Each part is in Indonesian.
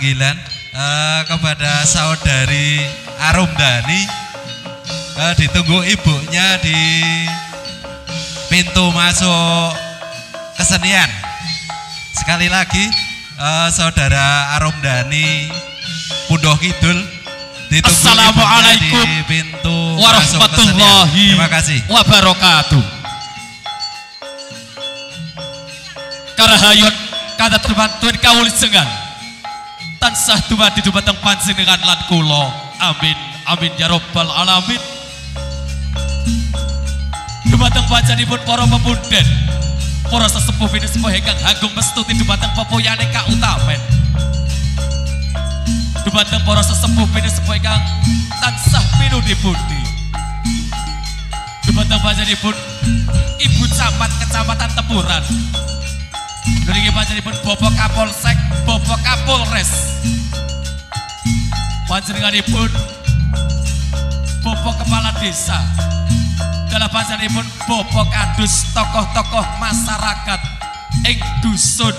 panggilan uh, kepada saudari Arumdani uh, ditunggu ibunya di pintu masuk kesenian. Sekali lagi uh, saudara Arumdani Pundoh Kidul ditunggu Assalamualaikum di pintu warahmatullahi terima kasih. wabarakatuh. Karahayun kata terbantuan kaulis sengan tansah dumadi dumateng panjenengan lan kula. Amin. Amin ya rabbal alamin. Dumateng panjenipun para pemunden para sesepuh ini sepuh ingkang agung mestuti dumateng pepoyane kautamen dumateng para sesepuh ini sepuh ingkang tansah pinudi budi dumateng panjenipun ibu camat kecamatan Tepuran Niki panjenenganipun Bapak Kapolsek, Bapak Kapolres. Panjenenganipun Bapak Kepala Desa. Dalam panjenenganipun Bapak Kadus tokoh-tokoh masyarakat ing dusun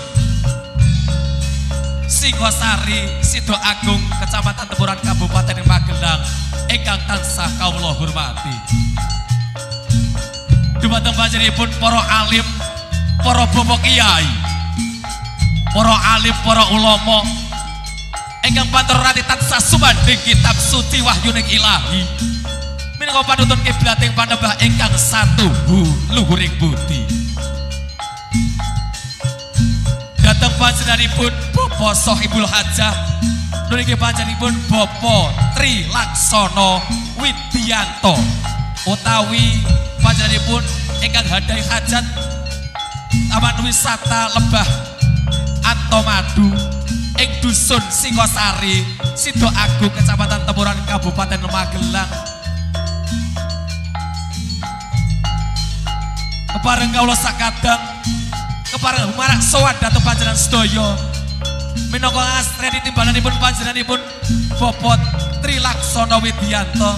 Singosari, Sido Agung, Kecamatan Teburan Kabupaten Magelang, ingkang tansah kawula hormati. Dumateng panjenenganipun para alim para bapak kiai para alim para ulama ingkang panturati tansah sumanding kitab suci wahyuning ilahi. Minangka panuntun kiblating panembah ingkang satu luhuring budi. Datang panjenenganipun Bapak Sohibul Hajah. Niki panjenenganipun Bapak Tri Laksono Widianto utawi panjenenganipun ingkang hadai hajat Taman Wisata Lebah Antomadu ing dusun Singosari, Sido Agung, Kecamatan Temuran, Kabupaten Magelang. Kepareng kawula sakadang, kepareng marak sowan dhateng panjenengan sedaya. Minangka asreni timbalanipun panjenenganipun Bobot Trilaksono Widianto.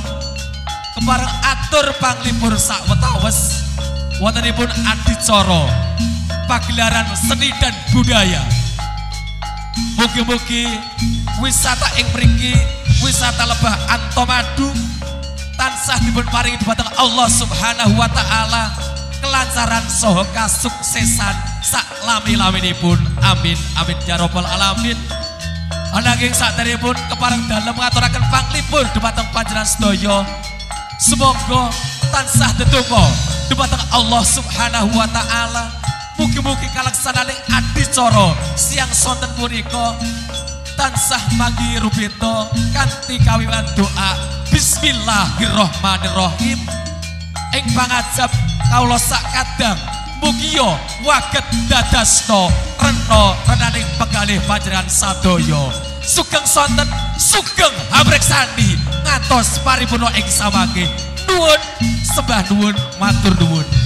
Kepareng atur panglipur sawetawes wontenipun adicara pagelaran seni dan budaya. Mugi-mugi wisata ing mriki wisata Lebah Antomadu tansah dipun paringi dhumateng Allah Subhanahu wa taala kelancaran saha kasuksesan sak lami-laminipun. Amin amin ya rabbal alamin. Ananging saderepun kepareng dalem ngaturaken panglipur dhumateng panjenengan sedaya. Semoga tansah tetunggo dumateng Allah Subhanahu wa taala. Mugi-mugi kalaksanane adicara siang sonten punika tansah manggi rubito kanthi kawilan doa Bismillahirrahmanirrahim. Ing pangajab kawula sakadang mugia waget dadasno rena renaning pegalih panjenengan sadaya. Sugeng sonten sugeng hamreksani ngantos paripurna ing samangke. Nuwun sembah nuwun matur nuwun.